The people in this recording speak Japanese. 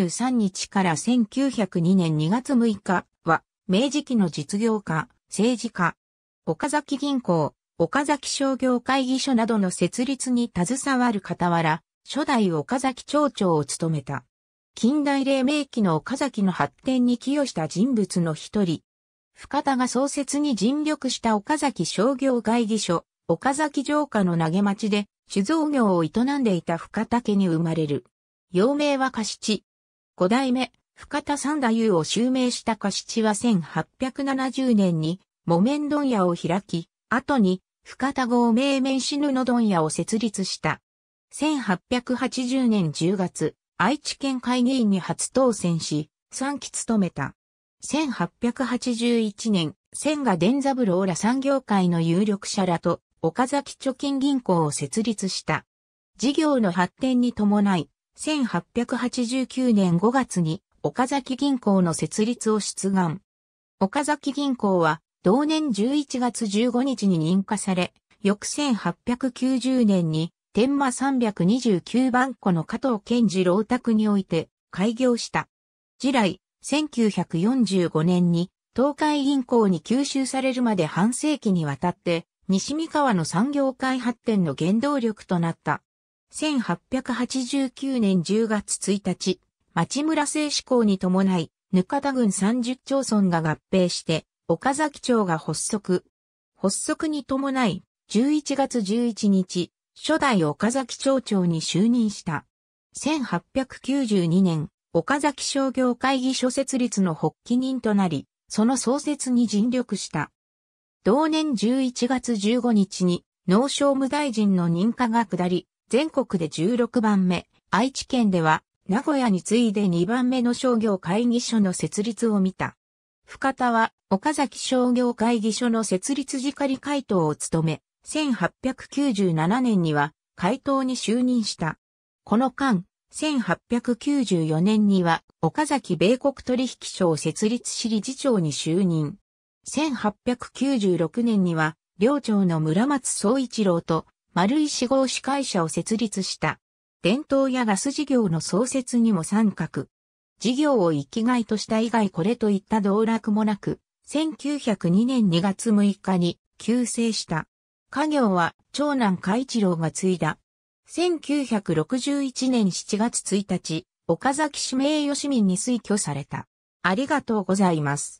13日から1902年2月6日は、明治期の実業家、政治家、岡崎銀行、岡崎商業会議所などの設立に携わる傍ら、初代岡崎町長を務めた。近代黎明期の岡崎の発展に寄与した人物の一人。深田が創設に尽力した岡崎商業会議所、岡崎城下の投げ町で酒造業を営んでいた深田家に生まれる。幼名は貸地。五代目、深田三太夫を襲名した貸地は1870年に木綿問屋を開き、後に深田号名面死ぬの問屋を設立した。1880年10月、愛知県会議員に初当選し、3期務めた。1881年、千賀伝三郎ら産業界の有力者らと岡崎貯金銀行を設立した。事業の発展に伴い、1889年5月に岡崎銀行の設立を出願。岡崎銀行は同年11月15日に認可され、翌1890年に天満329番庫の加藤健次郎宅において開業した。次来、1945年に東海銀行に吸収されるまで半世紀にわたって西三河の産業界発展の原動力となった。1889年10月1日、町村製紙港に伴い、ぬ田郡30町村が合併して、岡崎町が発足。発足に伴い、11月11日、初代岡崎町長に就任した。1892年、岡崎商業会議所設立の発起人となり、その創設に尽力した。同年11月15日に農商務大臣の認可が下り、全国で16番目、愛知県では名古屋に次いで2番目の商業会議所の設立を見た。深田は岡崎商業会議所の設立時仮回答を務め、1897年には回答に就任した。この間、1894年には岡崎米国取引所を設立し理事長に就任。1896年には領長の村松総一郎と丸石合司会社を設立した。伝統やガス事業の創設にも参画。事業を生きがいとした以外これといった道楽もなく、1902年2月6日に急逝した。家業は長男海一郎が継いだ。1961年7月1日、岡崎市名誉市民に推挙された。ありがとうございます。